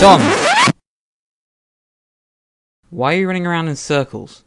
Tom! Why are you running around in circles?